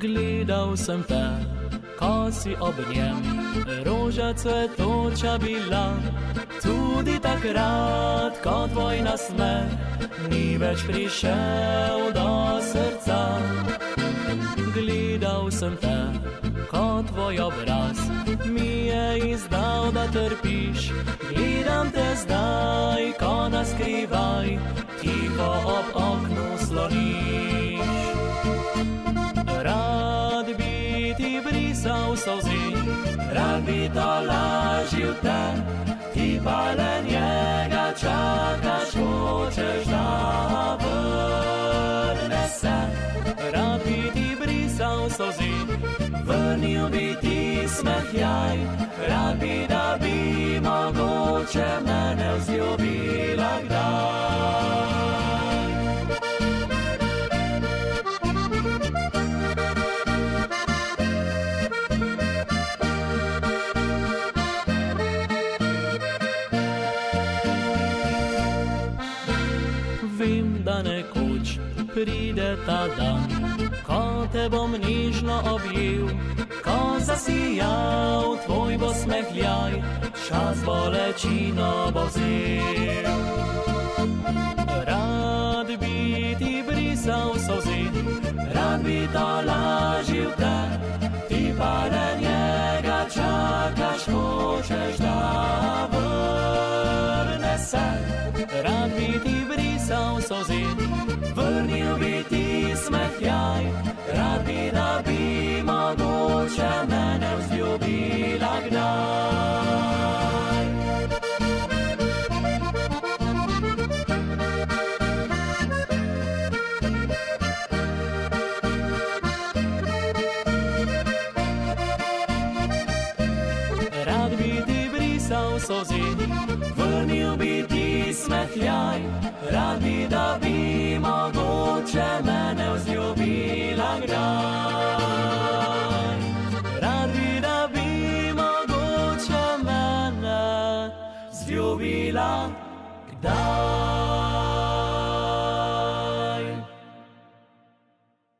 Gledal sem te, ko si ob njem, roža cvetoča bila. Tudi takrat, ko tvoj nasmeh ni več prišel do srca. Gledal sem te, ko tvoj obraz mi je izdal, da trpiš. Gledam te zdaj, ko nas skrivaj, tiho ob oknu sloniš. Rad bi ti brisal sozi, rad bi to lažil te, ti pa le njega čakaš, sozi, vrnil bi ti smehljaj, rad bi da bi mogoče mene vzljubila Vem, da nekoč pride ta dan, ko te bom nižno objel, ko zasijal tvoj bo smehljaj, čas bolečino bo vzel. Rad bi ti brisal sozi, rad bi to lažil te, ti pa na njega čakaš, hočeš da vrne se. Rad bi ti brisal sozi, vrnil bi ti smehljaj, rad bi da bi mogoče mene vzljubila kdaj. Rad bi ti brisal sozi, vrnil bi ti smehljaj, rad bi da bi mogoče mene vzljubila kdaj. Rad bi da bi mogoče mene vzljubila kdaj.